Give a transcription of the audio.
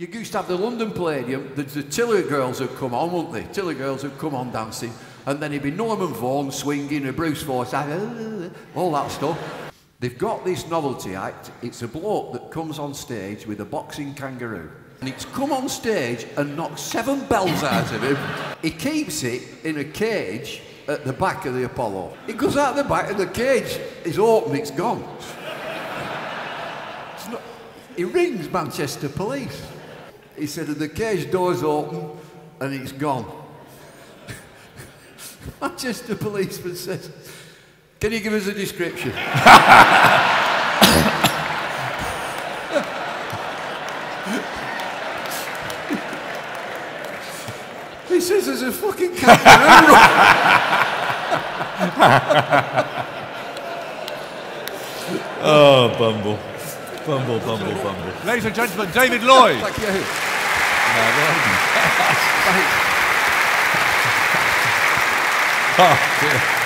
You used to have the London Palladium, the, the Tiller girls would come on, wouldn't they? Tiller girls would come on dancing, and then it'd be Norman Vaughan swinging, and Bruce Forsyth, ah, ah, all that stuff. They've got this novelty act. It's a bloke that comes on stage with a boxing kangaroo. And it's come on stage and knocked seven bells out of him. He keeps it in a cage at the back of the Apollo. It goes out the back of the cage. It's open, it's gone. It's not, he rings Manchester Police. He said, and the cage door's open and it's gone. Manchester policeman says, can you give us a description? he says there's a fucking kangaroo. Oh, Bumble. Bumble, Bumble, Bumble. Ladies and gentlemen, David Lloyd. Oh, dear.